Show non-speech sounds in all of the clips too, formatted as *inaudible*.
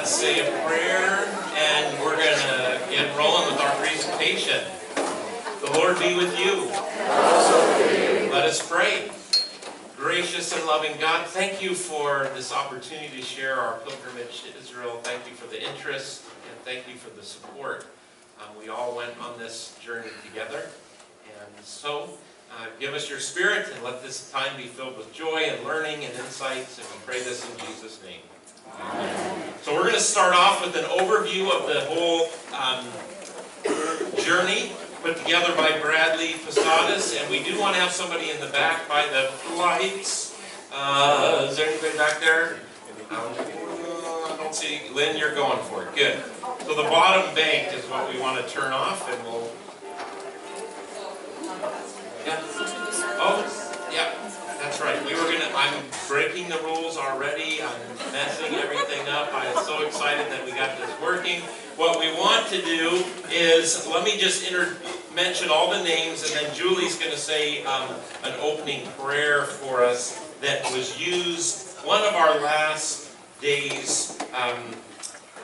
let's say a prayer, and we're going to get rolling with our presentation. The Lord be with you. Let us pray. Gracious and loving God, thank you for this opportunity to share our pilgrimage to Israel. Thank you for the interest, and thank you for the support. Um, we all went on this journey together. And so, uh, give us your spirit and let this time be filled with joy and learning and insights. And we pray this in Jesus' name. So we're going to start off with an overview of the whole um, journey put together by Bradley Posadas. And we do want to have somebody in the back by the lights. Uh, is there anybody back there? Um, I don't see. Lynn, you're going for it. Good. So the bottom bank is what we want to turn off, and we'll. Yeah. Oh, yeah. That's right. We were gonna. I'm breaking the rules already. I'm messing everything up. I am so excited that we got this working. What we want to do is let me just mention all the names, and then Julie's going to say um, an opening prayer for us that was used one of our last days. Um,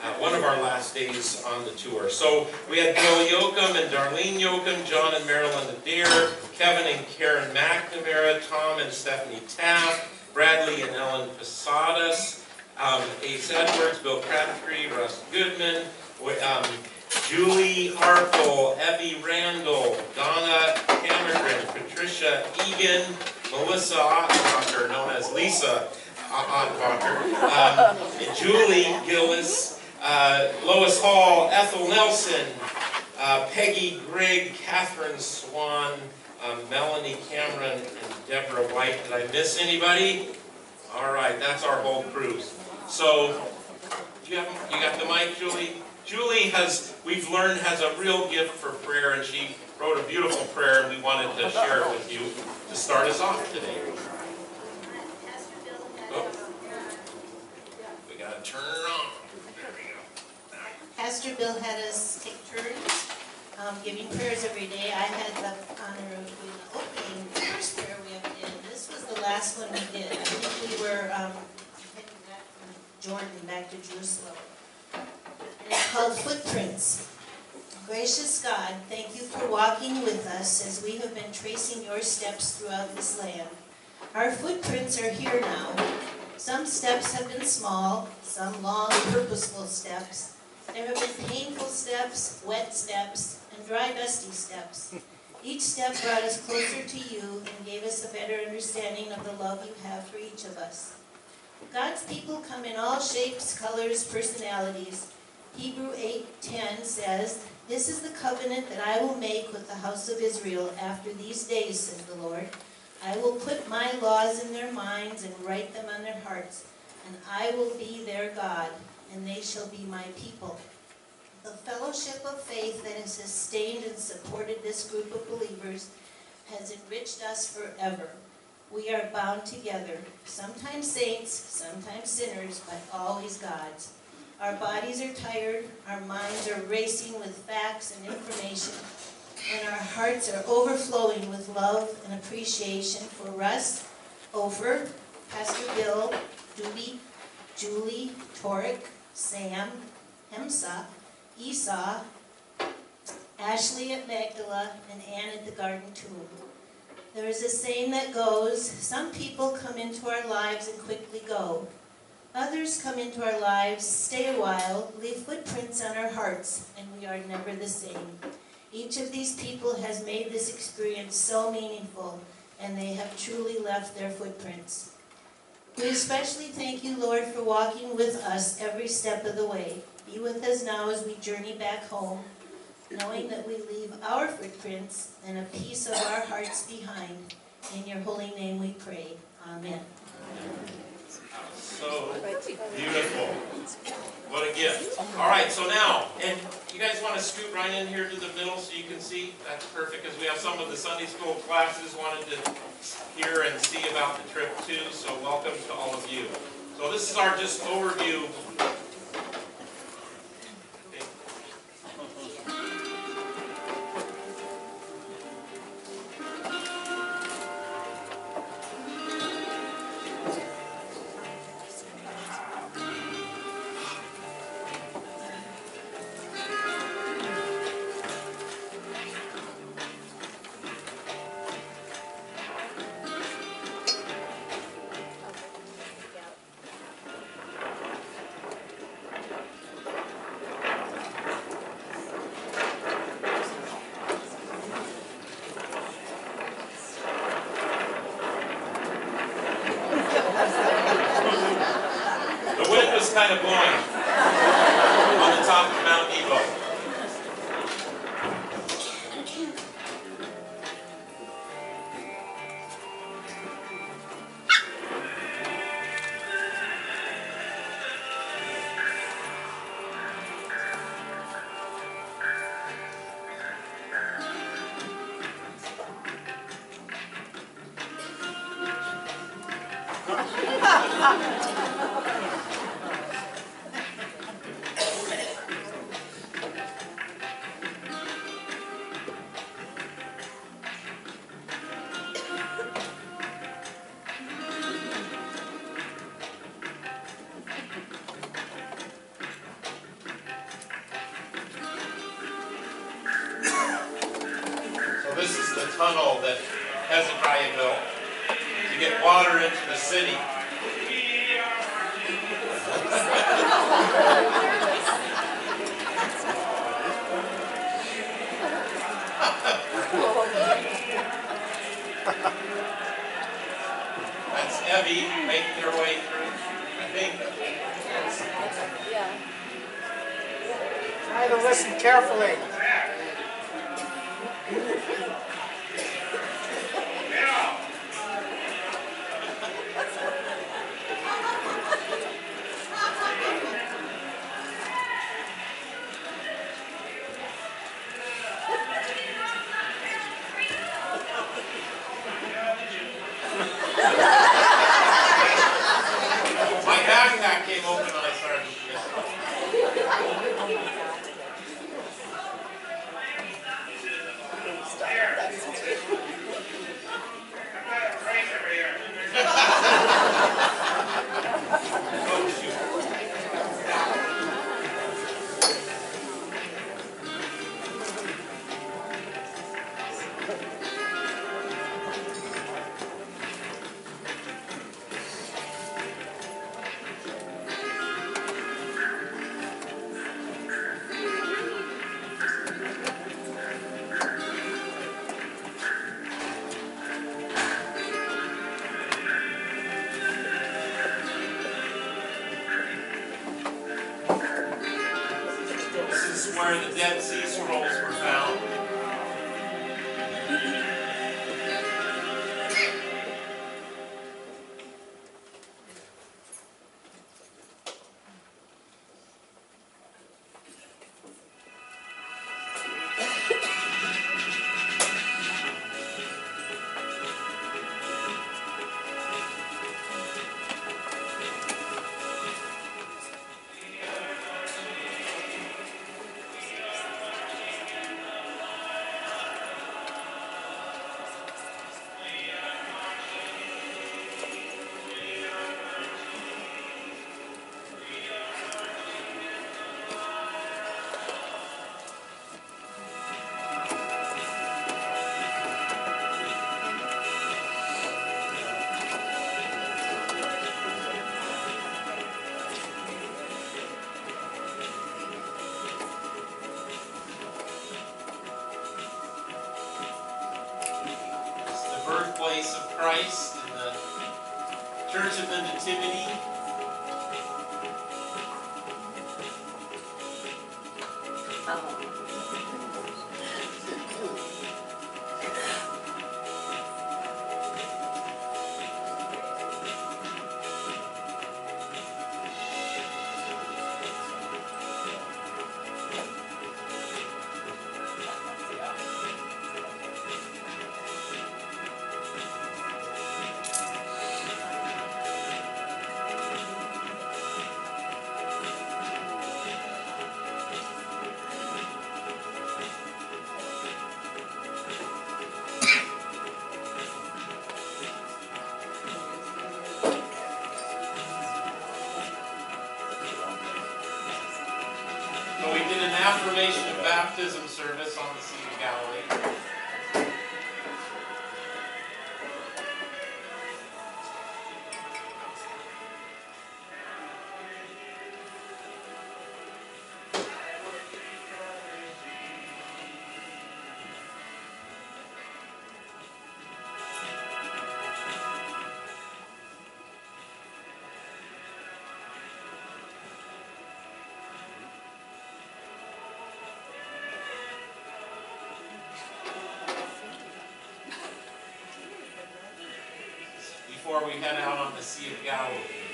uh, one of our last days on the tour. So we had Bill Yoakum and Darlene Yoakum, John and Marilyn Adair, Kevin and Karen McNamara, Tom and Stephanie Taft, Bradley and Ellen Posadas, um, Ace Edwards, Bill Crabtree, Russ Goodman, um, Julie Harple, Evie Randall, Donna Cameron, Patricia Egan, Melissa Ottenbacher, known as Lisa Ottenbacher, um, Julie Gillis, uh, Lois Hall, Ethel Nelson, uh, Peggy Grigg, Catherine Swan, um, Melanie Cameron, and Deborah White. Did I miss anybody? All right, that's our whole crew. So, you, have, you got the mic, Julie? Julie has, we've learned, has a real gift for prayer, and she wrote a beautiful prayer, and we wanted to share it with you to start us off today. Oh. We got to turn it on. Pastor Bill had us take turns um, giving prayers every day. I had the honor of doing the opening first prayer we ever did. This was the last one we did. I think we were um, heading back from Jordan back to Jerusalem. It's called Footprints. Gracious God, thank you for walking with us as we have been tracing your steps throughout this land. Our footprints are here now. Some steps have been small, some long, purposeful steps. There have been painful steps, wet steps, and dry, dusty steps. Each step brought us closer to you and gave us a better understanding of the love you have for each of us. God's people come in all shapes, colors, personalities. Hebrew 8:10 says, "This is the covenant that I will make with the house of Israel after these days," says the Lord. "I will put my laws in their minds and write them on their hearts, and I will be their God, and they shall be my people. The fellowship of faith that has sustained and supported this group of believers has enriched us forever. We are bound together, sometimes saints, sometimes sinners, but always God's. Our bodies are tired, our minds are racing with facts and information, and our hearts are overflowing with love and appreciation for Russ, Ofer, Pastor Bill, Doobie, Julie, Torek, Sam, Hemsa, Esau, Ashley at Magdala, and Anne at the Garden Tomb. There is a saying that goes, some people come into our lives and quickly go. Others come into our lives, stay a while, leave footprints on our hearts, and we are never the same. Each of these people has made this experience so meaningful, and they have truly left their footprints. We especially thank you, Lord, for walking with us every step of the way. Be with us now as we journey back home, knowing that we leave our footprints and a piece of our hearts behind. In your holy name we pray. Amen. So beautiful. What a gift. All right, so now, and you guys want to scoot right in here to the middle so you can see? That's perfect because we have some of the Sunday school classes wanted to hear and see about the trip too, so welcome to all of you. So this is our just overview tunnel that Hezekiah built to get water into the city. That's Evie making her way through, I think. Yeah. Try to listen carefully. My backpack came open before we head out on the Sea of Galilee.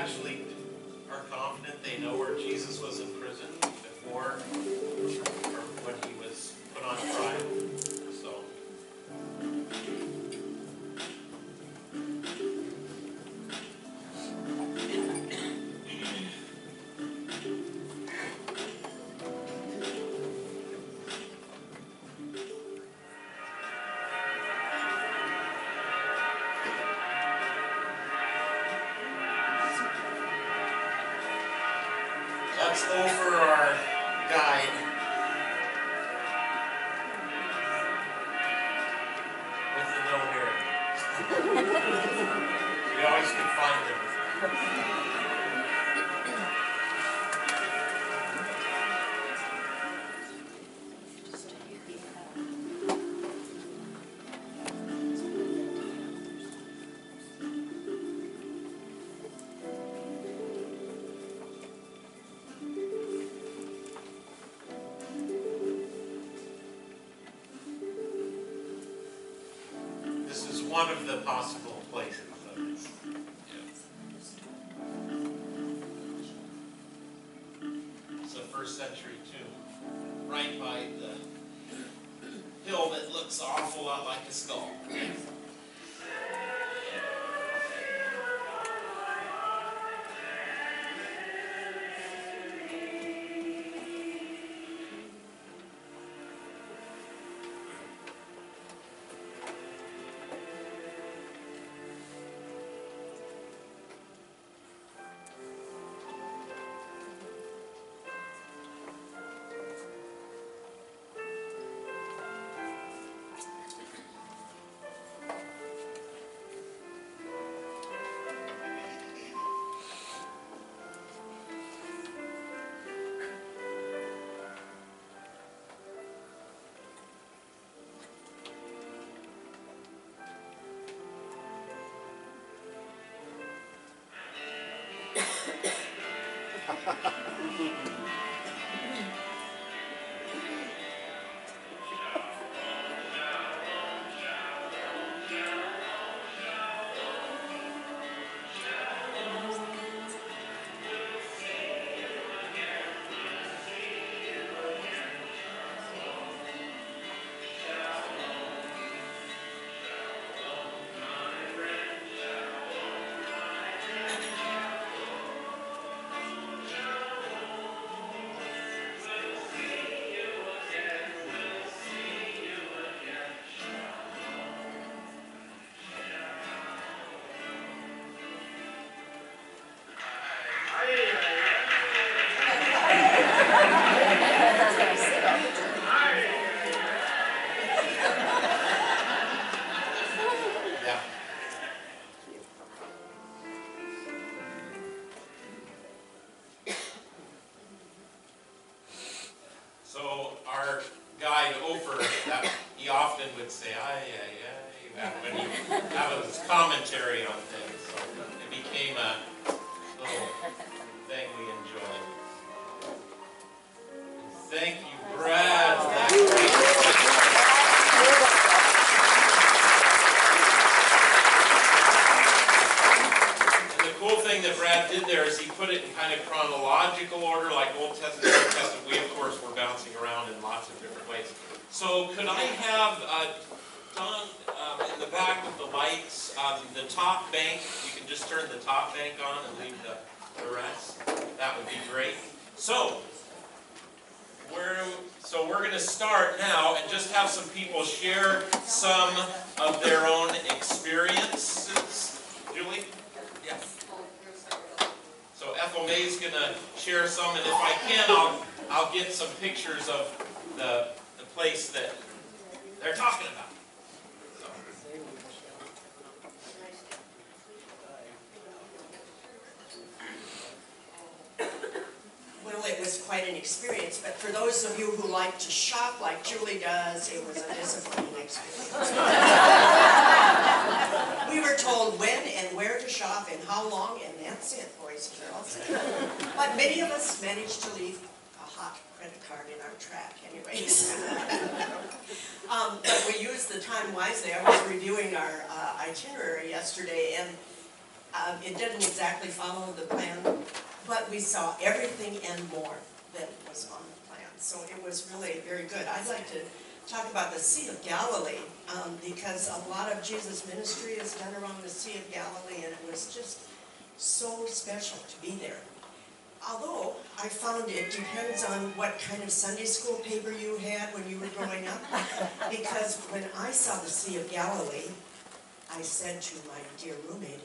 actually are confident they know where Jesus was one of the possible Yeah. Put it in kind of chronological order, like Old Testament, New Testament. We, of course, were bouncing around in lots of different ways. So could I have, uh, Don, um, in the back with the lights, um, the top bank, you can just turn the top bank on and leave the, the rest? That would be great. So, we're, so we're gonna start now and just have some people share some of their own experiences. Julie? So Ethel May's gonna share some, and if I can, I'll, I'll get some pictures of the, the place that they're talking about. Well, it was quite an experience, but for those of you who like to shop like Julie does, it was a disappointing experience. *laughs* We were told when where to shop and how long, and that's it, boys and girls. *laughs* But many of us managed to leave a hot credit card in our track anyways. *laughs* Um, But we used the time wisely. I was reviewing our uh, itinerary yesterday, and um, It didn't exactly follow the plan, but we saw everything and more that was on the plan. So it was really very good. I'd like to talk about the Sea of Galilee, um, because a lot of Jesus' ministry is done around the Sea of Galilee, and it was just so special to be there. Although, I found it depends on what kind of Sunday school paper you had when you were growing up. Because when I saw the Sea of Galilee, I said to my dear roommate,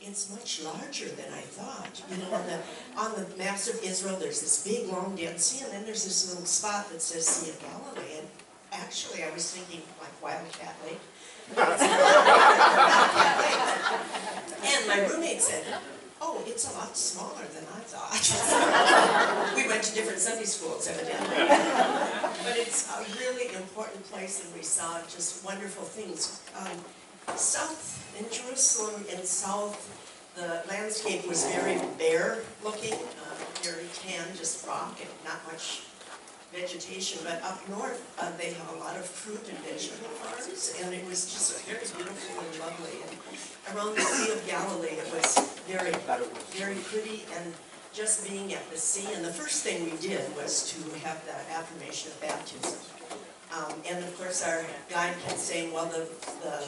it's much larger than I thought. You know, on the, on the maps of Israel, there's this big, long Dead Sea, and then there's this little spot that says Sea of Galilee. And actually, I was thinking like Wildcat *laughs* Lake. And my roommate said, oh, it's a lot smaller than I thought. *laughs* We went to different Sunday schools evidently. But it's a really important place and we saw just wonderful things. Um, South, in Jerusalem and south, the landscape was very bare looking, uh, very tan, just rock and not much vegetation. But up north, uh, they have a lot of fruit and vegetable farms and it was just very beautiful and lovely. And around the Sea of Galilee, it was very, very pretty and just being at the sea. And the first thing we did was to have the affirmation of baptism. Um, and of course, our guide kept saying, well, the, the,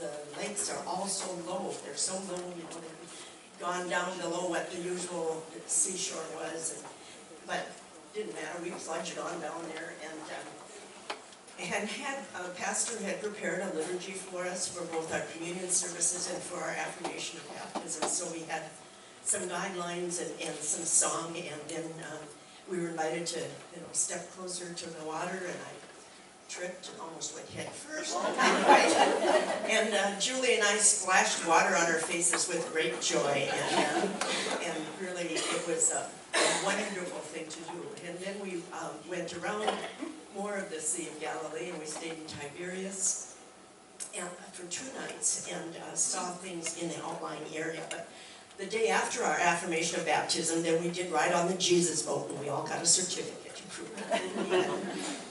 the lakes are all so low, they're so low, you know, they've gone down below what the usual seashore was. And, but didn't matter, we plunged on down there and, um, and had, uh, pastor had prepared a liturgy for us for both our communion services and for our affirmation of baptism. So we had some guidelines and, and some song, and then um, we were invited to, you know, step closer to the water, and I tripped almost went head first. *laughs* And uh, Julie and I splashed water on our faces with great joy, and, uh, and really, it was a a wonderful thing to do. And then we um, went around more of the Sea of Galilee, and we stayed in Tiberias and for two nights and uh, saw things in the outlying area. But the day after our affirmation of baptism, then we did ride on the Jesus boat, and we all got a certificate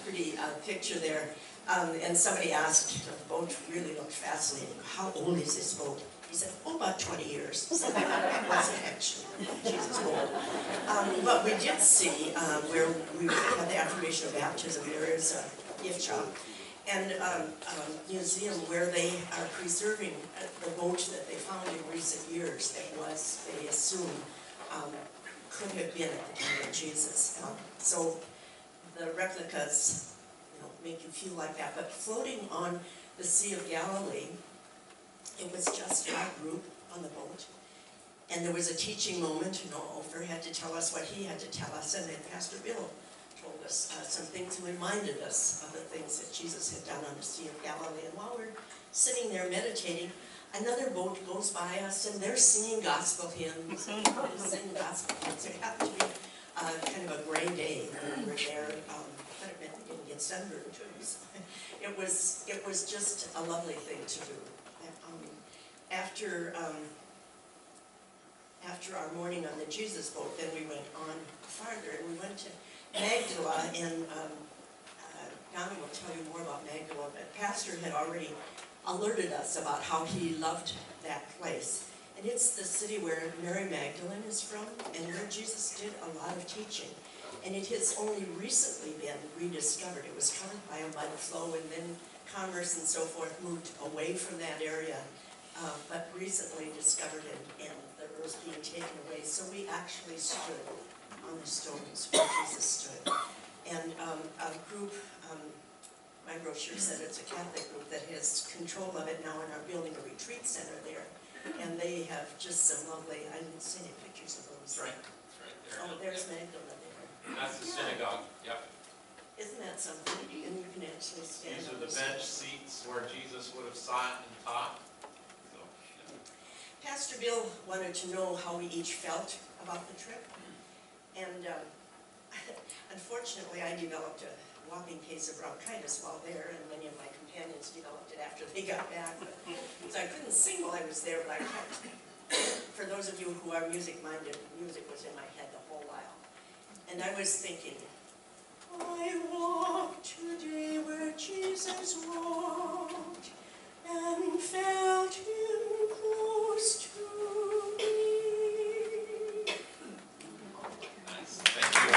pretty uh, picture there. Um, and somebody asked, the boat really looked fascinating. How old is this boat? He said, oh, about 20 years. *laughs* Wasn't actually Jesus boat. Um, but we did see um, where we had the affirmation of baptism. There is a gift shop and um, a museum where they are preserving uh, the boat that they found in recent years that was, they assume, um, could have been at the time of Jesus. Um, so the replicas, you know, make you feel like that. But floating on the Sea of Galilee, it was just our group on the boat. And there was a teaching moment, you know, Ofer had to tell us what he had to tell us, and then Pastor Bill told us uh, some things and reminded us of the things that Jesus had done on the Sea of Galilee. And while we're sitting there meditating, another boat goes by us and they're singing gospel hymns. *laughs* we're singing gospel hymns. It happened to be uh, kind of a gray day were there, um, but it meant we didn't get sunburned too. So *laughs* it was it was just a lovely thing to do. Um, after um, after our morning on the Jesus boat, then we went on farther and we went to Magdala, and um, uh, Donna will tell you more about Magdala, but Pastor had already alerted us about how he loved that place. And it's the city where Mary Magdalene is from, and where Jesus did a lot of teaching. And it has only recently been rediscovered. It was covered by a mud flow, and then commerce and so forth moved away from that area, uh, but recently discovered it, and the earth being taken away. So we actually stood on the stones where Jesus stood. And um, a group, um, my brochure said it's a Catholic group that has control of it now and are building a retreat center there. And they have just some lovely, I didn't see any pictures of those. That's right, that's right there. Oh, there's Magdala there. That's the synagogue, yep. Isn't that something? And you can actually stand These are the bench seats where Jesus would have sat and taught. So, yeah. Pastor Bill wanted to know how we each felt about the trip. And um, *laughs* unfortunately, I developed a whopping case of bronchitis while there, and many of my companions developed it after they got back. But- So I couldn't sing while I was there, but I for those of you who are music-minded, music was in my head the whole while. And I was thinking, I walked today where Jesus walked and felt him close to me. Nice, thank you.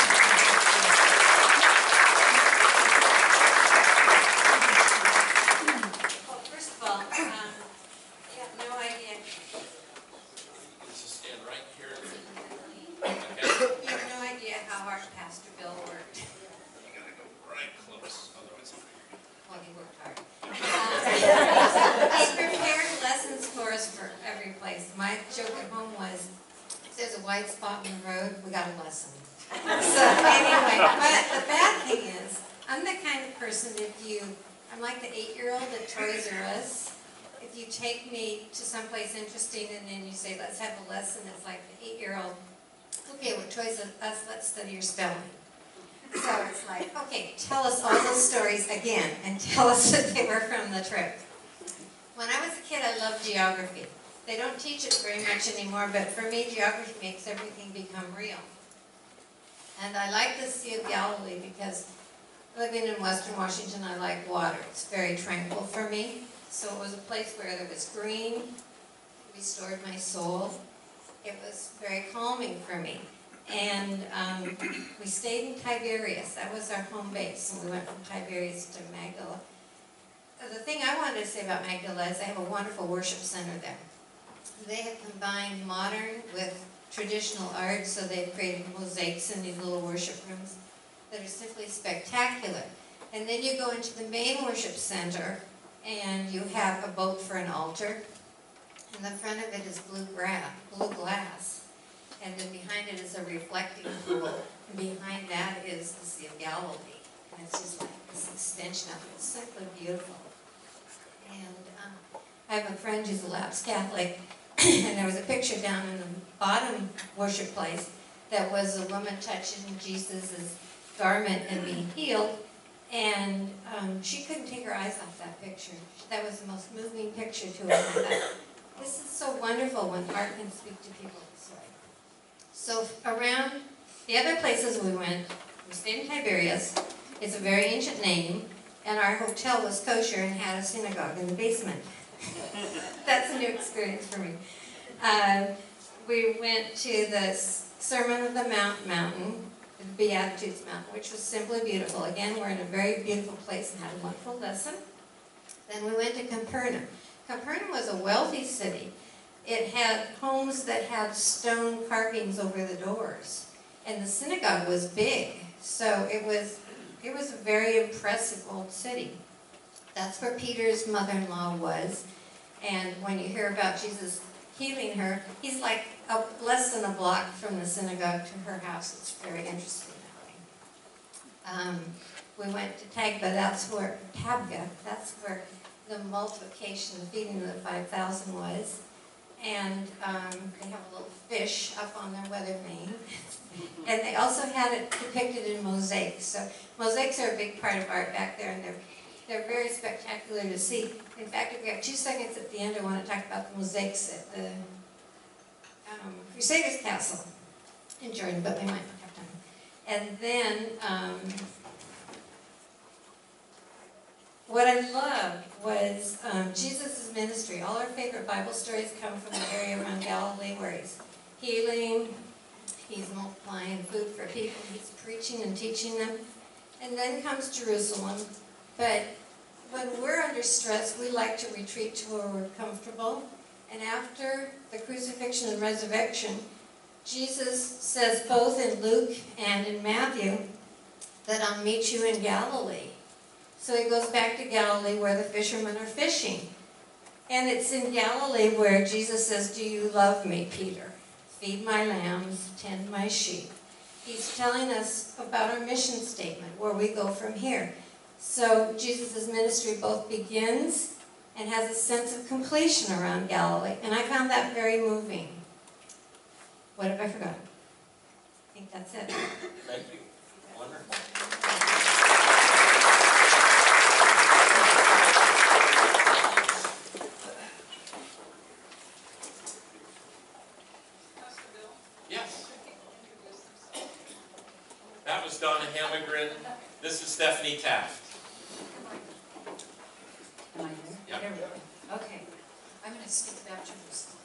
Well, first of all, um, I have no idea, Let's just stand right here. Okay, you have no idea how hard Pastor Bill worked. a white spot in the road, we got a lesson. So anyway, but the bad thing is, I'm the kind of person, if you, I'm like the eight-year-old at Toys R Us. If you take me to someplace interesting and then you say, let's have a lesson, it's like the eight-year-old, okay, well, Toys R Us, let's study your spelling. So it's like, okay, tell us all those stories again and tell us that they were from the trip. When I was a kid, I loved geography. They don't teach it very much anymore, but for me, geography makes everything become real. And I like the Sea of Galilee because living in Western Washington, I like water. It's very tranquil for me. So it was a place where there was green, restored my soul. It was very calming for me. And um, we stayed in Tiberias. That was our home base. And we went from Tiberias to Magdala. The thing I wanted to say about Magdala is they have a wonderful worship center there. They have combined modern with traditional art, so they've created mosaics in these little worship rooms that are simply spectacular. And then you go into the main worship center, and you have a boat for an altar. And the front of it is blue gra blue glass. And then behind it is a reflecting pool. And behind that is the Sea of Galilee. And it's just like this extension of it. It's simply beautiful. And um, I have a friend who's a lapsed Catholic, *coughs* and there was a picture down in the bottom worship place that was a woman touching Jesus' garment and being healed. And um, she couldn't take her eyes off that picture. That was the most moving picture to her. This is so wonderful when art can speak to people this way. So around the other places we went, we stayed in Tiberias. It's a very ancient name, and our hotel was kosher and had a synagogue in the basement. *laughs* That's a new experience for me. Um, we went to the Sermon of the Mount Mountain, the Beatitudes Mountain, which was simply beautiful. Again, we're in a very beautiful place and had a wonderful lesson. Then we went to Capernaum. Capernaum was a wealthy city. It had homes that had stone carvings over the doors, and the synagogue was big. So it was, it was a very impressive old city. That's where Peter's mother-in-law was. And when you hear about Jesus healing her, he's like a, less than a block from the synagogue to her house. It's very interesting that way. Um, we went to Tagba, that's where, Tabgha, that's where the multiplication, the feeding of the 5,000 was. And um, they have a little fish up on their weather vane. *laughs* and they also had it depicted in mosaics. So mosaics are a big part of art back there, and they're they're very spectacular to see. In fact, if we have two seconds at the end, I want to talk about the mosaics at the um, Crusaders Castle in Jordan, but we might not have time. And then, um, what I loved was um, Jesus' ministry. All our favorite Bible stories come from the area around Galilee where he's healing, he's multiplying food for people, he's preaching and teaching them. And then comes Jerusalem, but when we're under stress, we like to retreat to where we're comfortable. And after the crucifixion and resurrection, Jesus says both in Luke and in Matthew that I'll meet you in Galilee. So he goes back to Galilee where the fishermen are fishing. And it's in Galilee where Jesus says, Do you love me, Peter? Feed my lambs, tend my sheep. He's telling us about our mission statement, where we go from here. So Jesus' ministry both begins and has a sense of completion around Galilee. And I found that very moving. What have I forgotten? I think that's it. Thank you. Wonderful. Yes. That was Donna Hammergren. This is Stephanie Taft. Am I here? Yep. There we go. Okay, I'm going to speak about Jerusalem.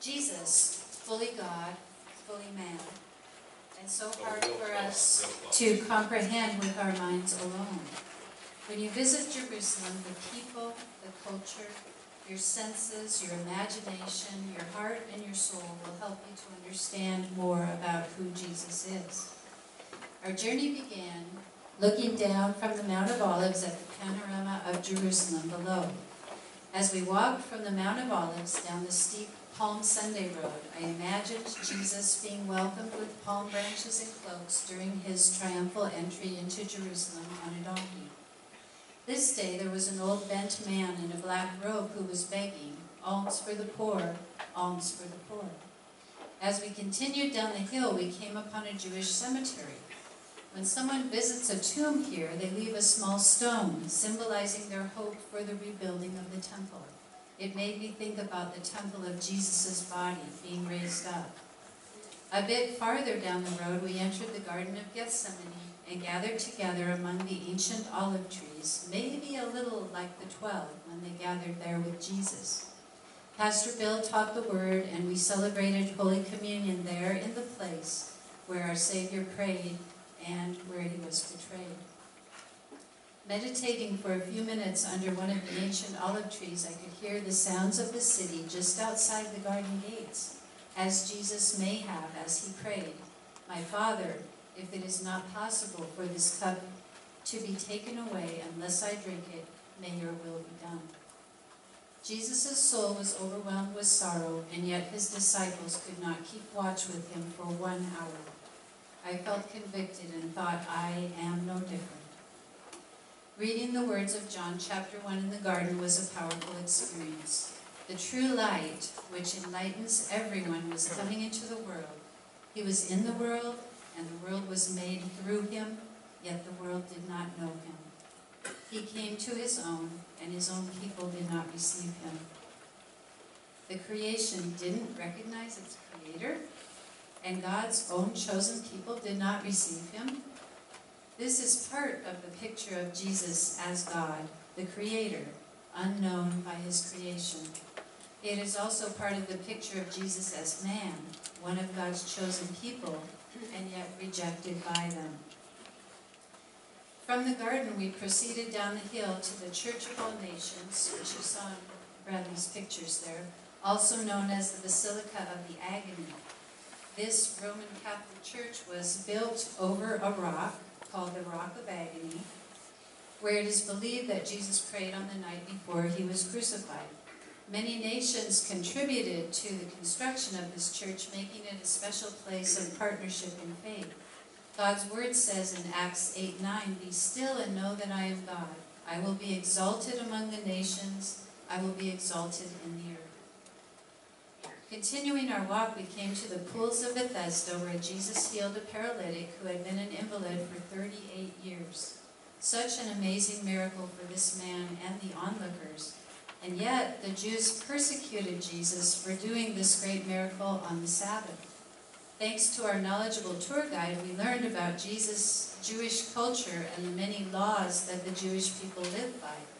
Jesus, fully God, fully man, and so hard Real for close, us real close. To comprehend with our minds alone. When you visit Jerusalem, the people, the culture, your senses, your imagination, your heart, and your soul will help you to understand more about who Jesus is. Our journey began looking down from the Mount of Olives at the panorama of Jerusalem below. As we walked from the Mount of Olives down the steep Palm Sunday Road, I imagined Jesus being welcomed with palm branches and cloaks during his triumphal entry into Jerusalem on a donkey. This day there was an old bent man in a black robe who was begging, alms for the poor, alms for the poor. As we continued down the hill, we came upon a Jewish cemetery. When someone visits a tomb here, they leave a small stone symbolizing their hope for the rebuilding of the temple. It made me think about the temple of Jesus' body being raised up. A bit farther down the road, we entered the Garden of Gethsemane and gathered together among the ancient olive trees, maybe a little like the twelve when they gathered there with Jesus. Pastor Bill taught the word, and we celebrated Holy Communion there in the place where our Savior prayed and where he was betrayed. Meditating for a few minutes under one of the ancient olive trees, I could hear the sounds of the city just outside the garden gates, as Jesus may have as he prayed, My Father, if it is not possible for this cup to be taken away unless I drink it, may your will be done. Jesus' soul was overwhelmed with sorrow, and yet his disciples could not keep watch with him for one hour. I felt convicted and thought, I am no different. Reading the words of John chapter 1 in the garden was a powerful experience. The true light, which enlightens everyone, was coming into the world. He was in the world, and the world was made through him, yet the world did not know him. He came to his own, and his own people did not receive him. The creation didn't recognize its creator, and God's own chosen people did not receive him. This is part of the picture of Jesus as God, the Creator, unknown by his creation. It is also part of the picture of Jesus as man, one of God's chosen people, and yet rejected by them. From the garden, we proceeded down the hill to the Church of All Nations, which you saw in Bradley's pictures there, also known as the Basilica of the Agony. This Roman Catholic church was built over a rock called the Rock of Agony, where it is believed that Jesus prayed on the night before he was crucified. Many nations contributed to the construction of this church, making it a special place of partnership in faith. God's word says in Acts 8 9, Be still and know that I am God. I will be exalted among the nations, I will be exalted in the. Continuing our walk, we came to the pools of Bethesda, where Jesus healed a paralytic who had been an invalid for 38 years. Such an amazing miracle for this man and the onlookers. And yet, the Jews persecuted Jesus for doing this great miracle on the Sabbath. Thanks to our knowledgeable tour guide, we learned about Jesus' Jewish culture and the many laws that the Jewish people lived by.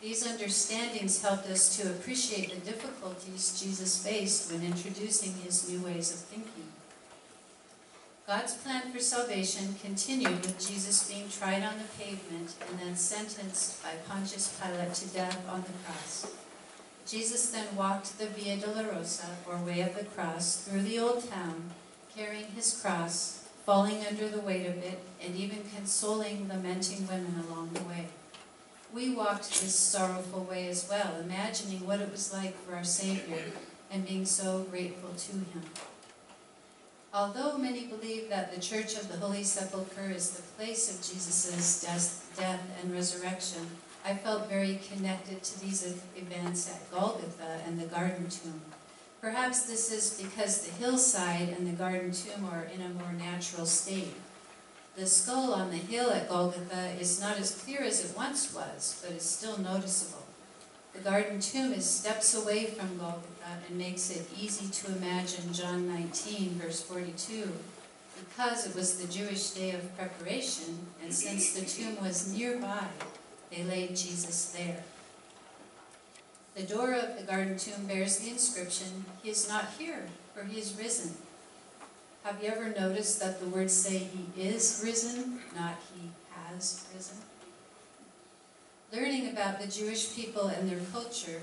These understandings helped us to appreciate the difficulties Jesus faced when introducing his new ways of thinking. God's plan for salvation continued with Jesus being tried on the pavement and then sentenced by Pontius Pilate to death on the cross. Jesus then walked the Via Dolorosa, or Way of the Cross, through the old town, carrying his cross, falling under the weight of it, and even consoling lamenting women along the way. We walked this sorrowful way as well, imagining what it was like for our Savior and being so grateful to him. Although many believe that the Church of the Holy Sepulchre is the place of Jesus' death, and resurrection, I felt very connected to these events at Golgotha and the Garden Tomb. Perhaps this is because the hillside and the Garden Tomb are in a more natural state. The skull on the hill at Golgotha is not as clear as it once was, but is still noticeable. The Garden Tomb is steps away from Golgotha and makes it easy to imagine John 19, verse 42, because it was the Jewish day of preparation, and since the tomb was nearby, they laid Jesus there. The door of the garden tomb bears the inscription, He is not here, for He is risen. Have you ever noticed that the words say He is risen, not He has risen? Learning about the Jewish people and their culture,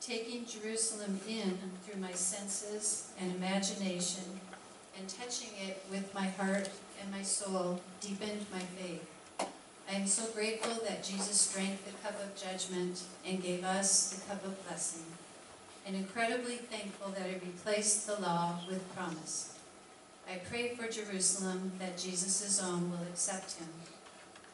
taking Jerusalem in through my senses and imagination, and touching it with my heart and my soul deepened my faith. I am so grateful that Jesus drank the cup of judgment and gave us the cup of blessing. And incredibly thankful that it replaced the law with promise. I pray for Jerusalem that Jesus' own will accept him.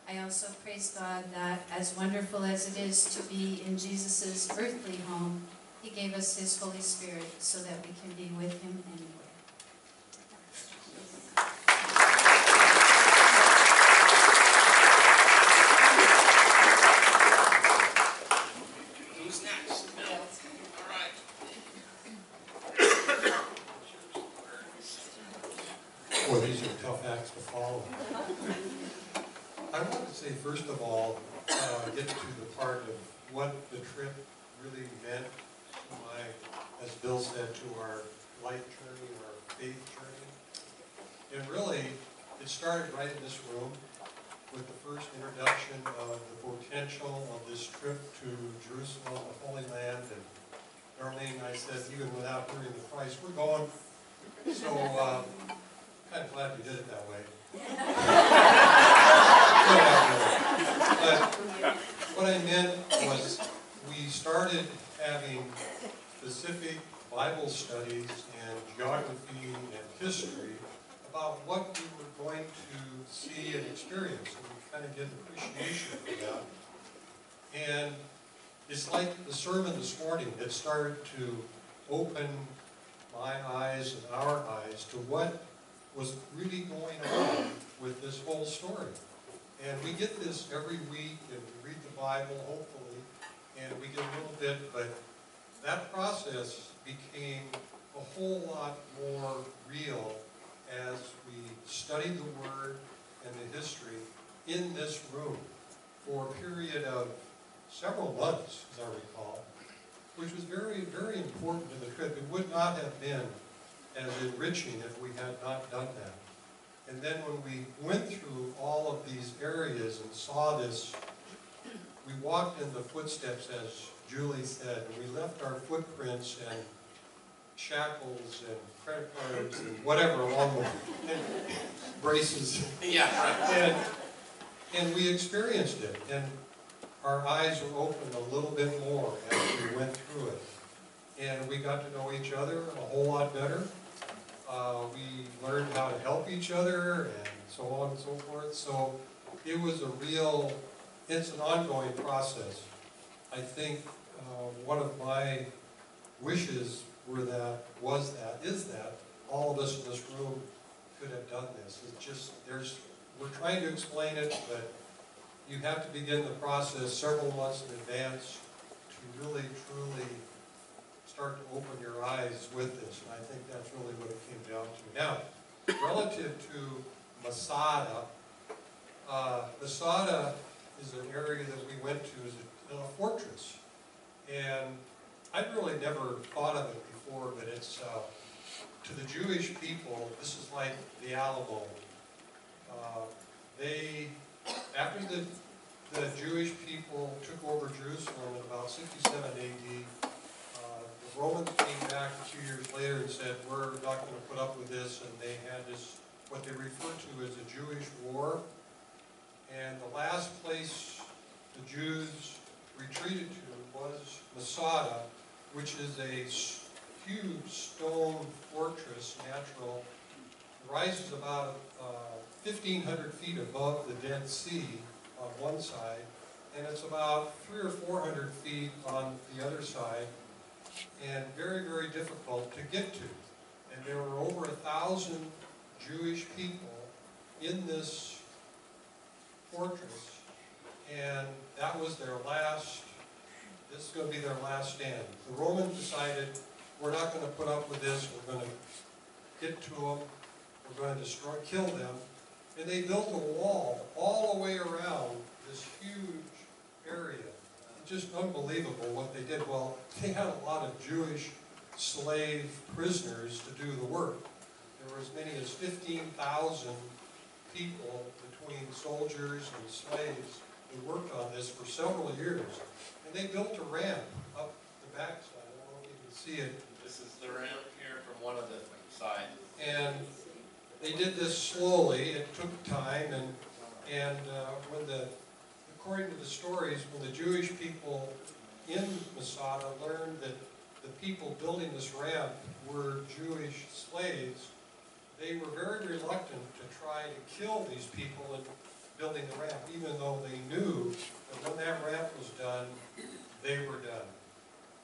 I also praise God that, as wonderful as it is to be in Jesus' earthly home, he gave us his Holy Spirit so that we can be with him anywhere. And then when we went through all of these areas and saw this, we walked in the footsteps, as Julie said, and we left our footprints and shackles and credit cards and whatever along the, and braces. Yeah, right. And, and we experienced it, and our eyes were opened a little bit more as we went through it. And we got to know each other a whole lot better. Uh, we learned how to help each other and so on and so forth. So it was a real, it's an ongoing process. I think uh, one of my wishes were that, was that, is that, all of us in this room could have done this. It's just, there's, we're trying to explain it, but you have to begin the process several months in advance to really, truly start to open your eyes with this, and I think that's really what it came down to. Now, relative to Masada, uh, Masada is an area that we went to as a, a fortress, and I'd really never thought of it before, but it's, uh, to the Jewish people, this is like the Alamo. Uh, They, after the, the Jewish people took over Jerusalem in about sixty-seven AD, Romans came back a few years later and said, we're not going to put up with this, and they had this, what they referred to as a Jewish war. And the last place the Jews retreated to was Masada, which is a huge stone fortress, natural, rises about uh, 1,500 feet above the Dead Sea on one side, and it's about three or 400 feet on the other side, and very, very difficult to get to. And there were over a thousand Jewish people in this fortress, and that was their last, this is going to be their last stand. The Romans decided, we're not going to put up with this, we're going to get to them, we're going to destroy, kill them, and they built a wall all the way around this huge area. Just unbelievable what they did. Well, they had a lot of Jewish slave prisoners to do the work. There were as many as 15,000 people between soldiers and slaves who worked on this for several years. And they built a ramp up the backside. I don't know if you can see it. This is the ramp here from one of the sides. And they did this slowly, it took time, and, and uh, when the, according to the stories, when the Jewish people in Masada learned that the people building this ramp were Jewish slaves, they were very reluctant to try to kill these people in building the ramp, even though they knew that when that ramp was done, they were done.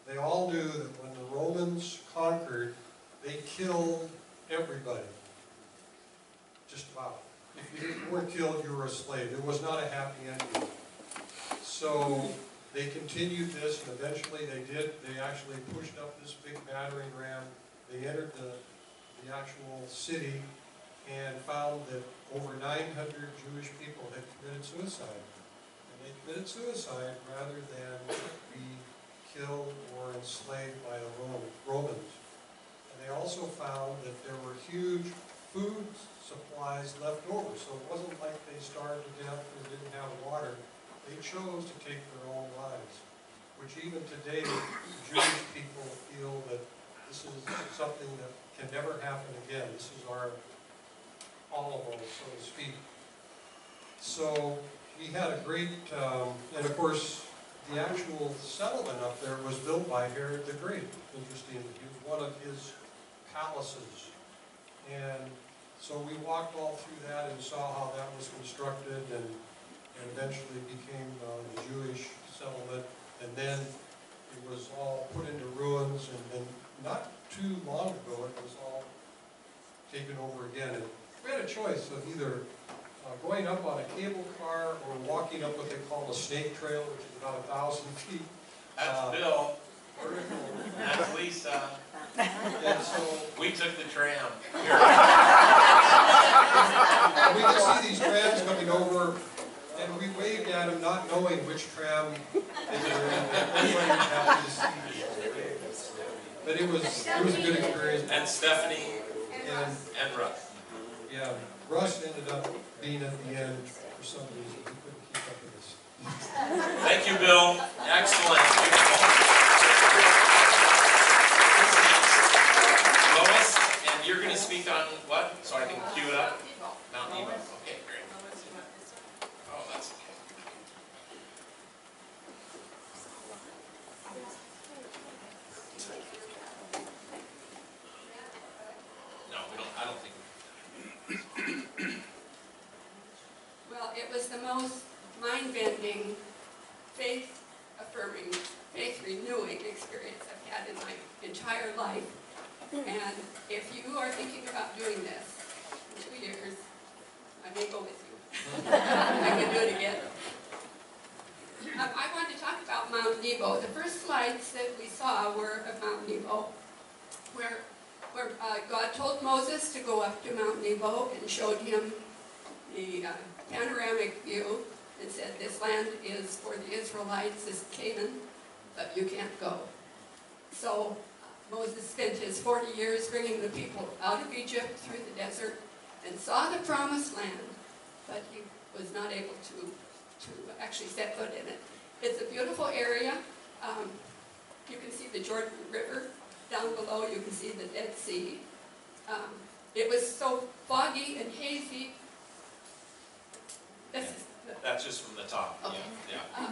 They all knew that when the Romans conquered, they killed everybody. Just about. If you weren't killed, you were a slave. It was not a happy ending. So they continued this, and eventually they did, they actually pushed up this big battering ram. They entered the, the actual city and found that over nine hundred Jewish people had committed suicide. And they committed suicide rather than be killed or enslaved by the Ro- Romans. And they also found that there were huge food supplies left over, so it wasn't like they starved to death or didn't have water. They chose to take their own lives, which even today, Jewish people feel that this is something that can never happen again. This is our Olive so to speak. So we had a great, um, and of course, the actual settlement up there was built by Herod the Great, interestingly. It was one of his palaces. And so we walked all through that and saw how that was constructed and, and eventually became uh, the Jewish settlement. And then it was all put into ruins and then not too long ago, it was all taken over again. And we had a choice of either uh, going up on a cable car or walking up what they call a snake trail, which is about a thousand feet. That's Uh, Bill, that's Lisa, And so we took the tram. *laughs* We could see these trams coming over, and we waved at him, not knowing which tram they were in. Everybody was to see. But it was, it was a good experience. And Stephanie And, and Russ. yeah, Russ ended up being at the end for some reason. He couldn't keep up with us. Thank you, Bill. Excellent. Beautiful. Lois, and you're gonna speak on what? So I can cue it up? Mount Nebo. Okay, great. Oh, that's okay. No, we don't, I don't think. Well, it was the most mind-bending, faith-affirming, faith-renewing experience I've had in my entire life. And if you are thinking about doing this in two years, I may go with you. I can do it again. Um, I wanted to talk about Mount Nebo. The first slides that we saw were of Mount Nebo, where, where uh, God told Moses to go up to Mount Nebo and showed him the uh, panoramic view and said, this land is for the Israelites, this is Canaan, but you can't go. So uh, Moses spent his 40 years bringing the people out of Egypt through the desert and saw the promised land, but he was not able to, to actually set foot in it. It's a beautiful area. Um, you can see the Jordan River down below, you can see the Dead Sea. Um, it was so foggy and hazy. This is, That's just from the top, Okay. yeah. uh,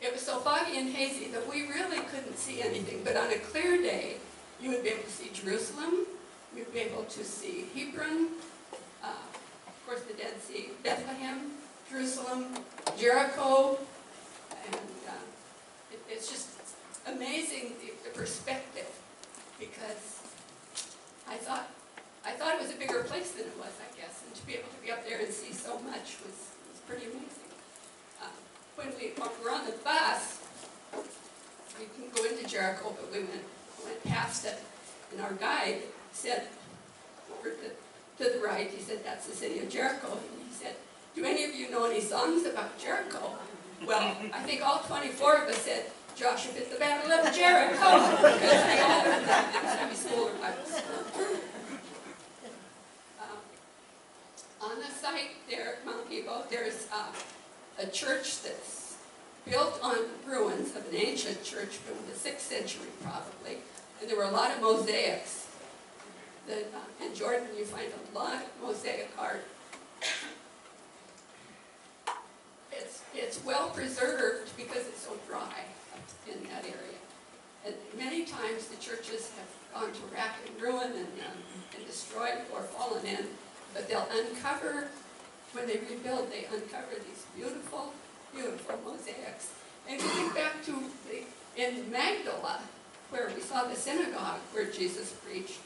it was so foggy and hazy that we really couldn't see anything, but on a clear day, you would be able to see Jerusalem, you'd be able to see Hebron, uh, of course, the Dead Sea, Bethlehem, Jerusalem, Jericho, it's just amazing the the perspective, because I thought, I thought it was a bigger place than it was, I guess, and to be able to be up there and see so much was, was pretty amazing. Uh, When we were on the bus, we can go into Jericho, but we went, went past it, and our guide said, over to, to the right, he said, that's the city of Jericho, and he said, do any of you know any songs about Jericho? Well, I think all twenty-four of us said, Joshua at the Battle of Jericho, because we all. Um, On the site there at Mount Nebo, there's uh, a church that's built on ruins of an ancient church from the sixth century probably, and there were a lot of mosaics. Uh, in Jordan, you find a lot of mosaic art. It's, it's well preserved because it's so dry in that area. And many times the churches have gone to rack and ruin and, um, and destroyed or fallen in, but they'll uncover, when they rebuild, they uncover these beautiful, beautiful mosaics. And you think back to the, in Magdala, where we saw the synagogue where Jesus preached,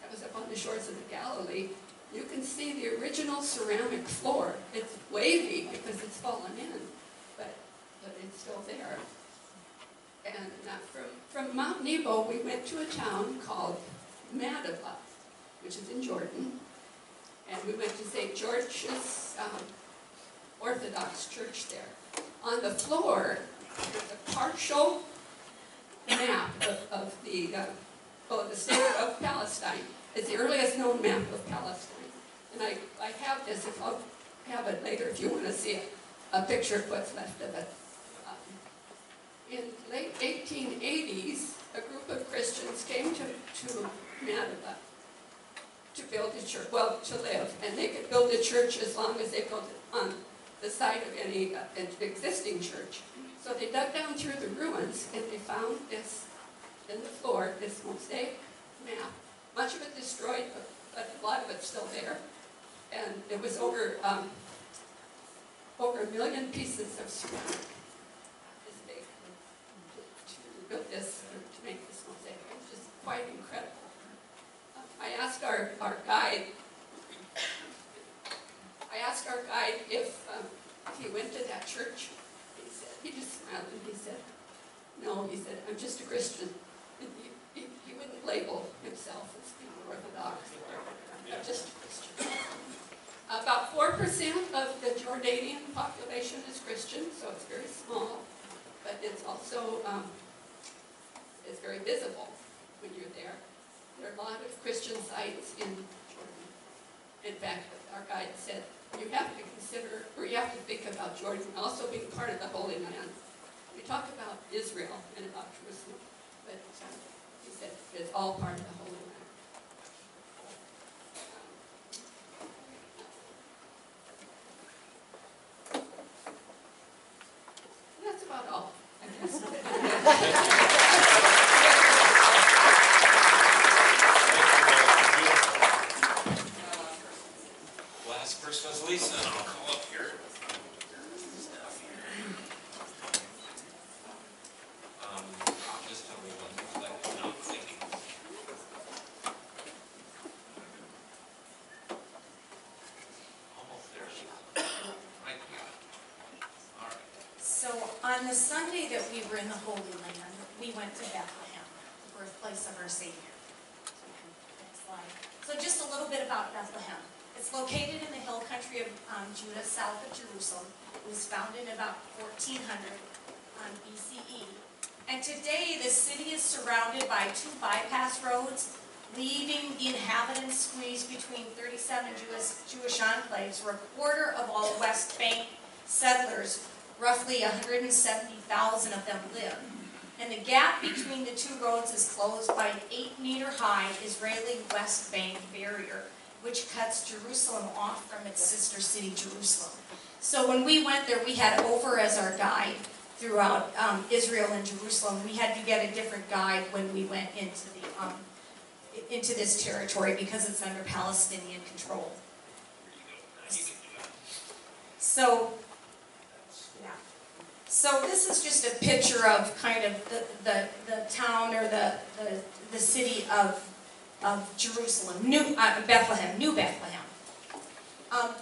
that was up on the shores of the Galilee, you can see the original ceramic floor. It's wavy because it's fallen in, but, but it's still there. And uh, from, from Mount Nebo, we went to a town called Madaba, which is in Jordan. And we went to St. George's um, Orthodox Church there. On the floor, there's a partial map of, of the, uh, well, the state of Palestine. It's the earliest known map of Palestine. And I, I have this, if I'll have it later if you want to see it, a picture of what's left of it. In late 1880s, a group of Christians came to, to Madaba to build a church, well, to live, and they could build a church as long as they built it on the site of any uh, an existing church. So they dug down through the ruins and they found this in the floor, this mosaic map. Much of it destroyed, but, but a lot of it's still there. And it was over um, over a million pieces of ceramic. This to, to this or to make this mosaic. It was just quite incredible. I asked our, our guide. I asked our guide if um, he went to that church. He said he just smiled and he said, "No," he said, "I'm just a Christian." And he, he, he wouldn't label himself as being Orthodox or I'm just a Christian. About four percent of the Jordanian population is Christian, so it's very small, but it's also, um, it's very visible when you're there. There are a lot of Christian sites in Jordan. In fact, our guide said, you have to consider, or you have to think about Jordan also being part of the Holy Land. We talk about Israel and about Jerusalem, but um, he said it's all part of the Holy Land. That's about all, I guess. Last person was Lisa, and I'll call up here. Um, just tell me when, like, I'm not thinking. Almost there, Lisa. Right here. All right. So on the Sunday that we were in the Holy Land, we went to Bethlehem, the birthplace of our Savior. So just a little bit about Bethlehem. It's located in the hill country of um, Judah, south of Jerusalem. It was founded in about 1400 um, BCE. And today, the city is surrounded by two bypass roads, leaving the inhabitants squeezed between 37 Jewish, Jewish enclaves, where a quarter of all West Bank settlers roughly 170,000 of them live. And the gap between the two roads is closed by an eight-meter-high Israeli West Bank barrier, which cuts Jerusalem off from its sister city, Jerusalem. So when we went there, we had Ofer as our guide throughout um, Israel and Jerusalem. We had to get a different guide when we went into the um, into this territory because it's under Palestinian control. So. So this is just a picture of kind of the, the, the town or the, the, the city of, of Jerusalem, New, uh, Bethlehem, New Bethlehem. Um,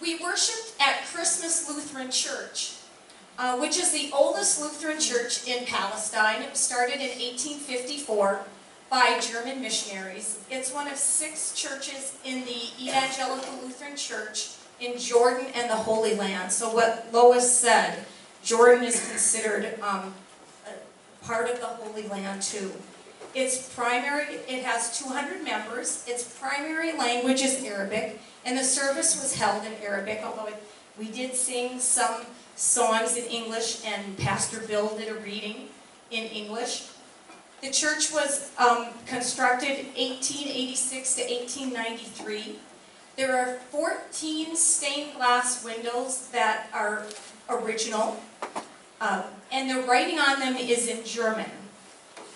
we worshiped at Christmas Lutheran Church, uh, which is the oldest Lutheran church in Palestine. It was started in 1854 by German missionaries. It's one of six churches in the Evangelical Lutheran Church in Jordan and the Holy Land. So what Lois said, Jordan is considered um, part of the Holy Land too. Its primary, it has 200 members. Its primary language is Arabic, and the service was held in Arabic, although it, we did sing some songs in English, and Pastor Bill did a reading in English. The church was um, constructed 1886 to 1893. There are 14 stained glass windows that are original, um, and the writing on them is in German.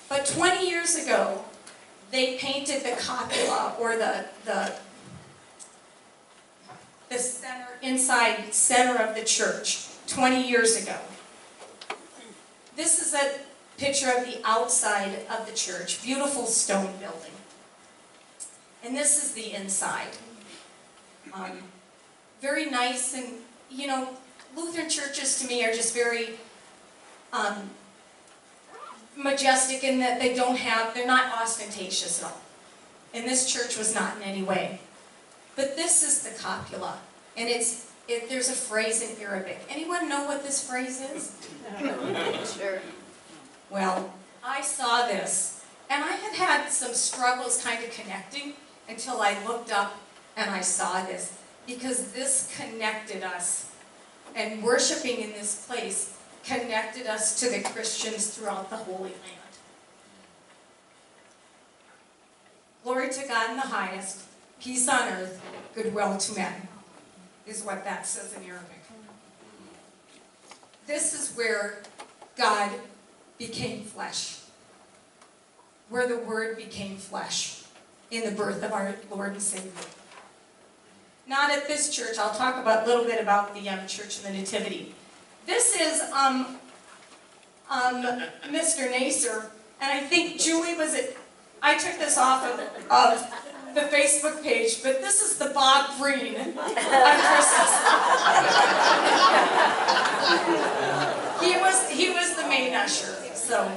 But 20 years ago, they painted the cupola or the, the, the center, inside center of the church 20 years ago. This is a picture of the outside of the church, beautiful stone building. And this is the inside. Um, very nice and, you know, Lutheran churches to me are just very um, majestic in that they don't have, they're not ostentatious at all. And this church was not in any way. But this is the cupola, and it's, it, there's a phrase in Arabic. Anyone know what this phrase is? Sure. Well, I saw this, and I had had some struggles kind of connecting until I looked up and I saw this, because this connected us, and worshiping in this place connected us to the Christians throughout the Holy Land. Glory to God in the highest, peace on earth, goodwill to men, is what that says in Arabic. This is where God became flesh, where the Word became flesh in the birth of our Lord and Savior. Not at this church. I'll talk about a little bit about the um, Church of the Nativity. This is um, um, Mr. Nacer, and I think Julie was it. I took this off of, of the Facebook page, but this is the Bob Green on Christmas. *laughs* he was he was the main usher, so.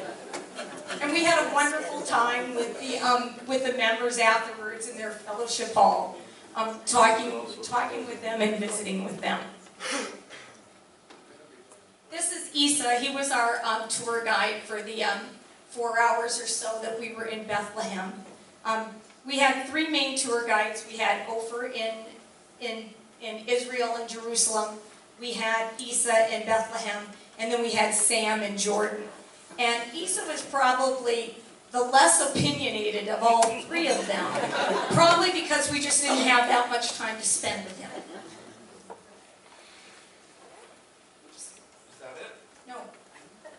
And we had a wonderful time with the um, with the members afterwards in their fellowship hall, talking talking with them and visiting with them. This is Isa. He was our um, tour guide for the um, four hours or so that we were in Bethlehem. Um, we had three main tour guides. We had Ofer in in in Israel and Jerusalem. We had Isa in Bethlehem, and then we had Sam in Jordan. And Isa was probably the less opinionated of all three of them, probably because we just didn't have that much time to spend with him. Is that it? No,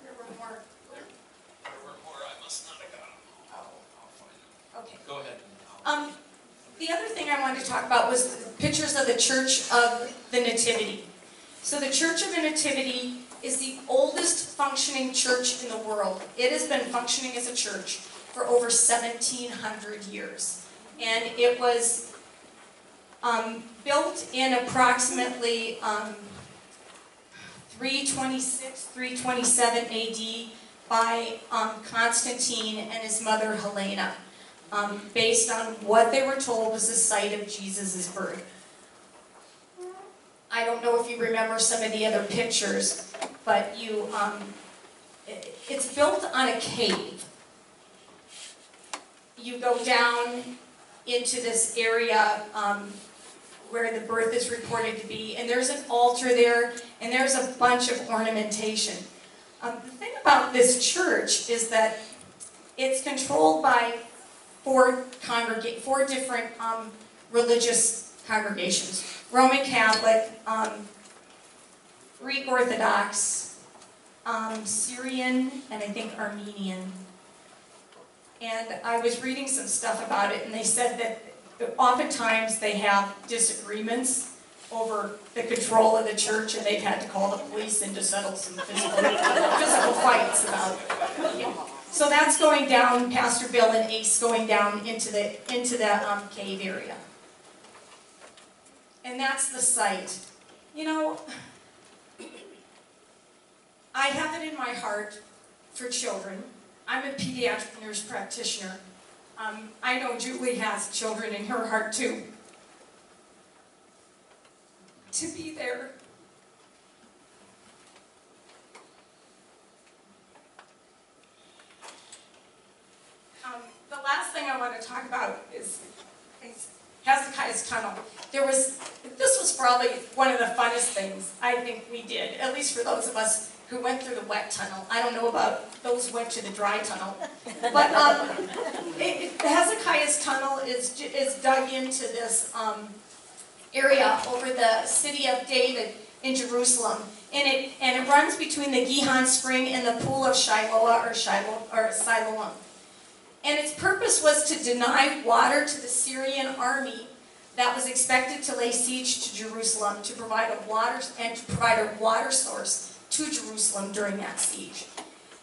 there were more. There were more, I must not have got them. I'll, I'll find them. Okay. Go ahead. Um, the other thing I wanted to talk about was pictures of the Church of the Nativity. So the Church of the Nativity is the oldest functioning church in the world. It has been functioning as a church for over 1,700 years. And it was um, built in approximately um, 326, 327 AD by um, Constantine and his mother Helena um, based on what they were told was the site of Jesus' birth. I don't know if you remember some of the other pictures, but you, um, it- it's built on a cave. You go down into this area um, where the birth is reported to be, and there's an altar there, and there's a bunch of ornamentation. Um, the thing about this church is that it's controlled by four congregate, four different um, religious congregations: Roman Catholic, um, Greek Orthodox, um, Syrian, and I think Armenian. And I was reading some stuff about it, and they said that oftentimes they have disagreements over the control of the church, and they've had to call the police in to settle some physical, physical fights about it. So that's going down, Pastor Bill and Ace going down into the, into the um, cave area. And that's the site. You know, I have it in my heart for children. I'm a pediatric nurse practitioner. Um, I know Julie has children in her heart too. To be there Um, the last thing I want to talk about is, is Hezekiah's tunnel. There was, this was probably one of the funnest things I think we did, at least for those of us who went through the wet tunnel. I don't know about those who went to the dry tunnel. But um, it, it- Hezekiah's tunnel is, is dug into this um, area over the city of David in Jerusalem. And it, and it runs between the Gihon Spring and the Pool of Shiloah or Shiloh or Siloam. And its purpose was to deny water to the Syrian army that was expected to lay siege to Jerusalem to provide a water and to provide a water source to Jerusalem during that siege.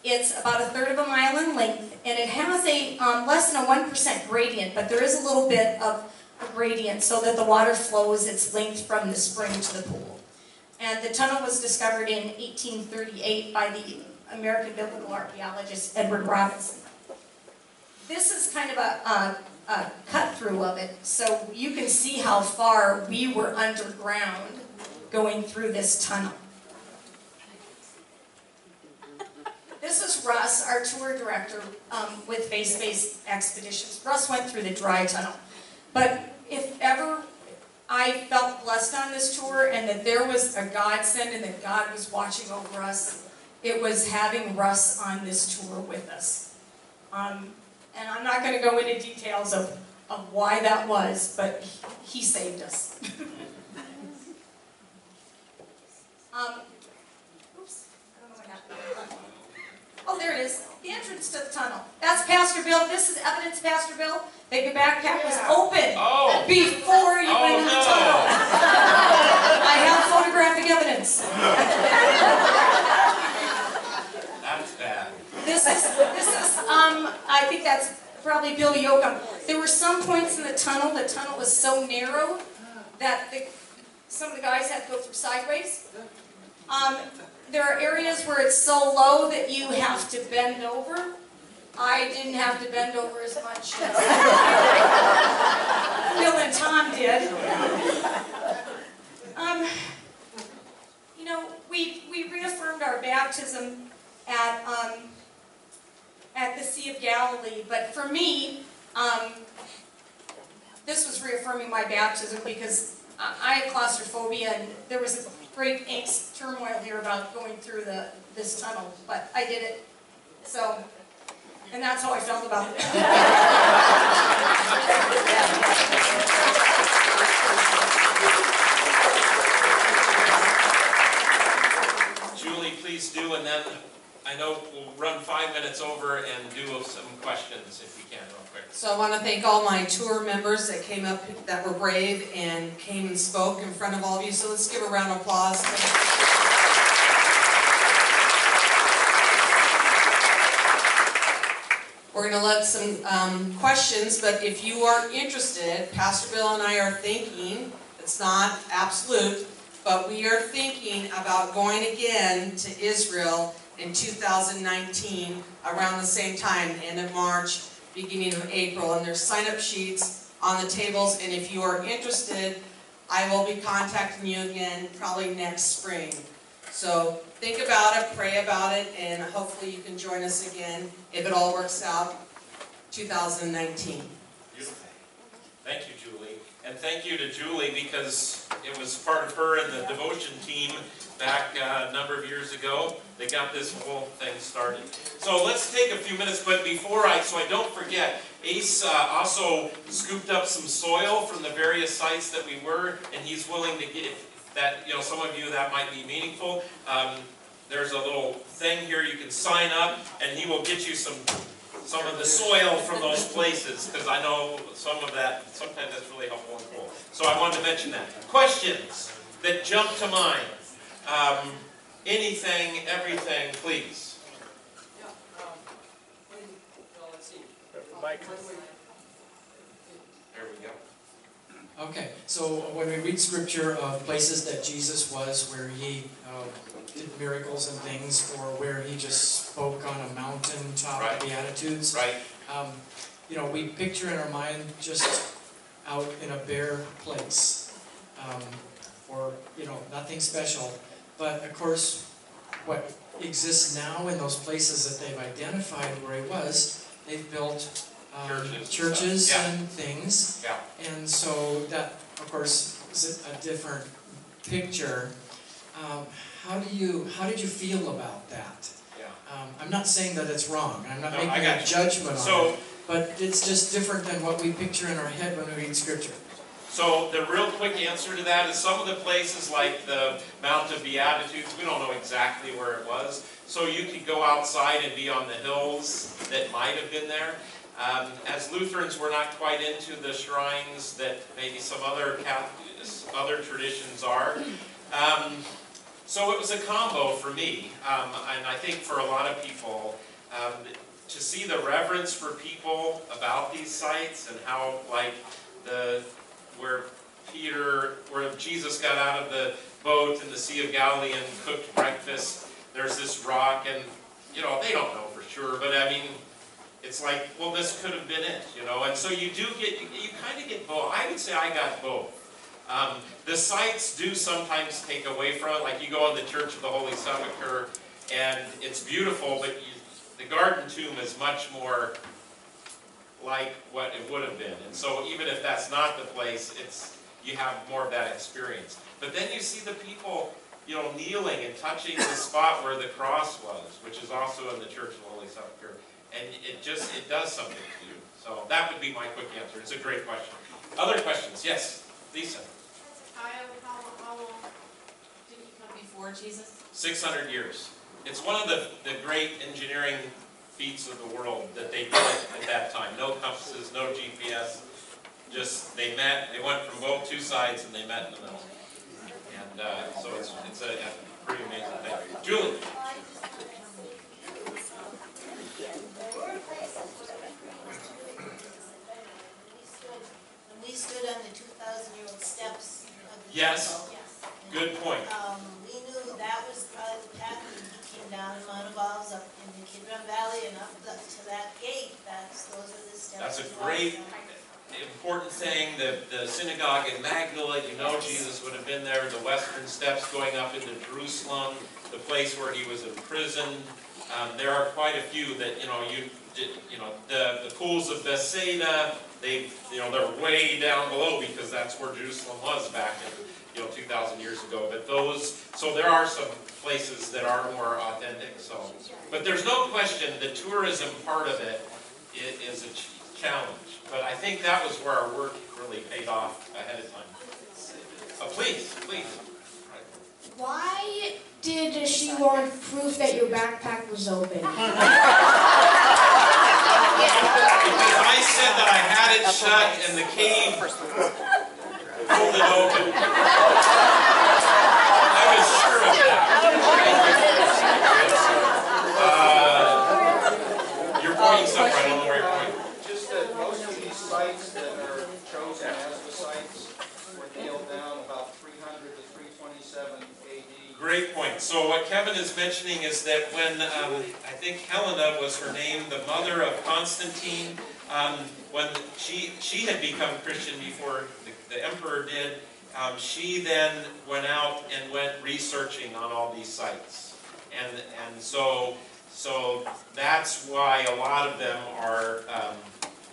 It's about a third of a mile in length, and it has a um, less than a one percent gradient, but there is a little bit of a gradient so that the water flows its length from the spring to the pool. And the tunnel was discovered in 1838 by the American biblical archaeologist Edward Robinson. This is kind of a, a, a cut through of it, so you can see how far we were underground going through this tunnel. This is Russ, our tour director um, with Base Space Expeditions. Russ went through the dry tunnel. But if ever I felt blessed on this tour and that there was a godsend and that God was watching over us, it was having Russ on this tour with us. Um, and I'm not going to go into details of, of why that was, but he, he saved us. *laughs* um, oops, I don't know what happened. Oh, there it is, the entrance to the tunnel. That's Pastor Bill, this is evidence, Pastor Bill, that your backpack was open Oh, before you went in the Oh, no. tunnel. *laughs* I have photographic evidence. that's bad. This is, this is, um, I think that's probably Bill Yoakum. There were some points in the tunnel, the tunnel was so narrow that the, some of the guys had to go through sideways. Um, there are areas where it's so low that you have to bend over. I didn't have to bend over as much as *laughs* Bill and Tom did. Um, you know, we, we reaffirmed our baptism at, um, at the Sea of Galilee, but for me, um, this was reaffirming my baptism because I I have claustrophobia and there was a great angst, turmoil here about going through the, this tunnel, but I did it. So, and that's how I felt about it. Julie, please do, and then I know we'll run five minutes over and do some questions if we can real quick. So I want to thank all my tour members that came up, that were brave and came and spoke in front of all of you. So let's give a round of applause. We're going to let some um, questions, but if you are interested, Pastor Bill and I are thinking, it's not absolute, but we are thinking about going again to Israel in 2019 around the same time, end of March, beginning of April, and there's sign-up sheets on the tables, and if you are interested, I will be contacting you again probably next spring. So think about it, pray about it, and hopefully you can join us again if it all works out, 2019. Beautiful. Thank you, Julie. And thank you to Julie because it was part of her and the devotion team back uh, a number of years ago that got this whole thing started. So let's take a few minutes, but before I, so I don't forget, Ace uh, also scooped up some soil from the various sites that we were, and he's willing to give that, you know, some of you that might be meaningful. Um, there's a little thing here you can sign up, and he will get you some some of the soil from those places, because I know some of that, sometimes that's really helpful and cool. So I wanted to mention that. Questions that jump to mind? Um, anything, everything, please. Yeah, um, when, well, let's see. Mike. There we go. Okay, so when we read scripture of places that Jesus was, where he uh, did miracles and things, or where he just spoke on a mountain top Right. Beatitudes, Right? um, you know, we picture in our mind just out in a bare place, um, or, you know, nothing special. But of course, what exists now in those places that they've identified where he was, they've built um, Churches and Yeah. and things. Yeah. And so that, of course, is a different picture. Um, how do you, how did you feel about that? Yeah. Um, I'm not saying that it's wrong, I'm not No, making got a judgment on it, but it's just different than what we picture in our head when we read scripture. So the real quick answer to that is some of the places like the Mount of Beatitudes, we don't know exactly where it was. So you could go outside and be on the hills that might have been there. Um, as Lutherans, we're not quite into the shrines that maybe some other other traditions are. Um, so it was a combo for me, um, and I think for a lot of people, um, to see the reverence for people about these sites and how, like, the, where Peter, where Jesus got out of the boat in the Sea of Galilee and cooked breakfast, there's this rock, and, you know, they don't know for sure, but I mean, it's like, well, this could have been it, you know, and so you do get, you, you kind of get both. I would say I got both. Um, the sites do sometimes take away from it, like you go in the Church of the Holy Sepulchre, and it's beautiful, but you, the Garden Tomb is much more like what it would have been. And so even if that's not the place, it's, you have more of that experience. But then you see the people, you know, kneeling and touching the spot where the cross was, which is also in the Church of the Holy Sepulchre. And it just, it does something to you. So that would be my quick answer. It's a great question. Other questions? Yes, Lisa. Kyle, how, how long did he come before Jesus? 600 years. It's one of the, the great engineering feats of the world that they did at that time. No compasses, no GPS, just they met, they went from both two sides and they met in the middle. And uh, so it's, it's a, a pretty amazing thing. Julie? When we stood on the two thousand year old steps of the Yes. temple, Good point. Um, we knew that was probably the path when he came down Mount of Olives up in the Kidron Valley and up the- to that gate, that's, those are the steps. That's a he great- on. Important thing, the, the synagogue in Magdala, you know Jesus would have been there, the western steps going up into Jerusalem, the place where he was imprisoned. Um, there are quite a few that, you know, you, you know, the, the pools of Bethsaida, they, you know, they're way down below because that's where Jerusalem was back in, you know, two thousand years ago. But those, so there are some places that are more authentic, so. But there's no question, the tourism part of it is a ch- challenge. But I think that was where our work really paid off ahead of time. Uh, please, please. Why did she want proof that your backpack was open? *laughs* I said that I had it shut and the cave pulled it open. I was sure of that. Uh, You're pointing somewhere, I don't know where you're pointing. Just that most of these sites that are chosen as the sites were nailed down about 300 to 327 AD. Great point. So what Kevin is mentioning is that when, um, I think Helena was her name, the mother of Constantine, um, when she, she had become Christian before the, the emperor did, um, she then went out and went researching on all these sites. And, and so, so that's why a lot of them are, um,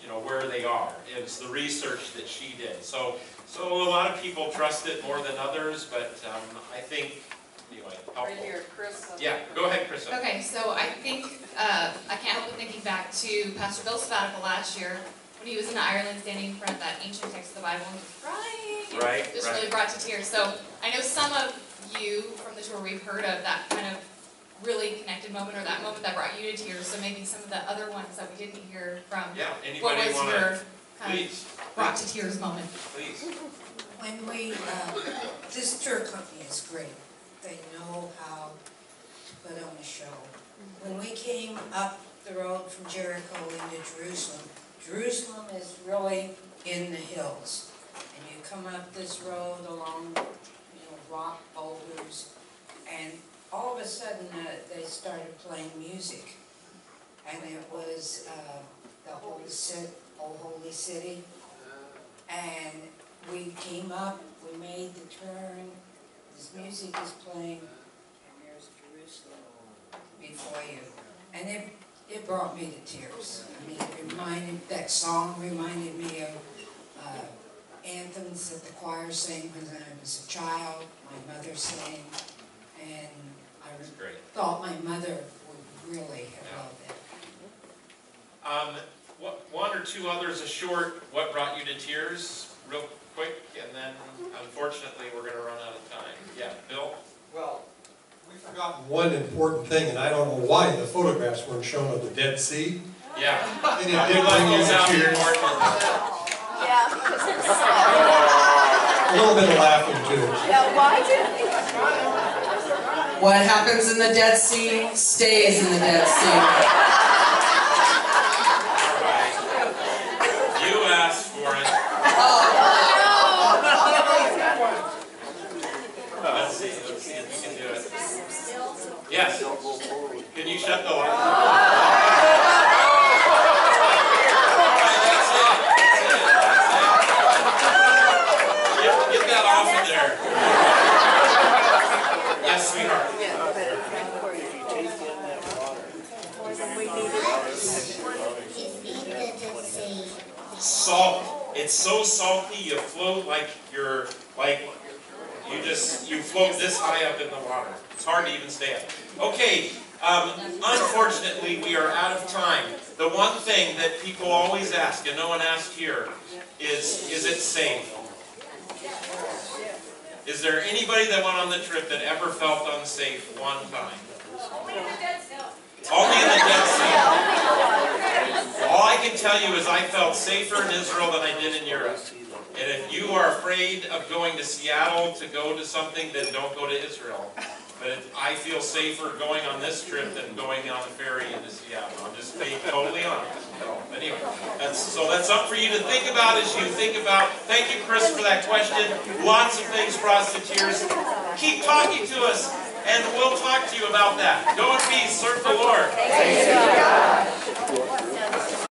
you know, where they are. It's the research that she did. So, so a lot of people trust it more than others, but um, I think, anyway, helpful. Right here, Chris. Yeah, go ahead, Chris. Okay, so I think, uh, I can't help but thinking back to Pastor Bill's sabbatical last year, when he was in Ireland standing in front of that ancient text of the Bible and just crying. and Right, Just right. really brought to tears. So I know some of you from the tour we've heard of that kind of really connected moment or that moment that brought you to tears. So maybe some of the other ones that we didn't hear from. Yeah, What anybody was want your to, kind of please, brought to tears moment? please. When we, uh, this tour company is great. They know how to put on a show. When we came up the road from Jericho into Jerusalem, Jerusalem is really in the hills. And you come up this road along, you know, rock boulders, and all of a sudden, uh, they started playing music. And it was, uh, the Holy City, Holy City. And we came up, we made the turn, this music is playing, and there's Jerusalem before you. And it, it brought me to tears. I mean, it reminded, that song reminded me of, uh, anthems that the choir sang when I was a child, my mother sang, and I thought my mother would really have loved it. Um, what, one or two others, a short, what brought you to tears, real quick, and then unfortunately, we're gonna run out of time. Yeah, Bill? Well, we forgot one important thing, and I don't know why the photographs weren't shown of the Dead Sea. Yeah. And it did bring you you to tears. important. A little bit of laughing too. Yeah, why did What happens in the Dead Sea stays in the Dead Sea. You asked for it. Let's see, let's see if we can do it. Yes. Can you shut the light? Alright, that's it. That's it. That's it. Get, get that off of there. Yes, sweetheart. Salt. It's so salty you float like you're like you just you float this high up in the water. It's hard to even stay up. Okay. Um, unfortunately, we are out of time. The one thing that people always ask, and no one asked here, is is it safe? Is there anybody that went on the trip that ever felt unsafe one time? Only in the Dead Sea. All I can tell you is I felt safer in Israel than I did in Europe. And if you are afraid of going to Seattle to go to something, then don't go to Israel. But I feel safer going on this trip than going on the ferry into Seattle. I'm just being totally honest. So, anyway, that's, so that's up for you to think about as you think about. Thank you, Chris, for that question. Lots of things brought us to tears. Keep talking to us, and we'll talk to you about that. Go in peace. Serve the Lord.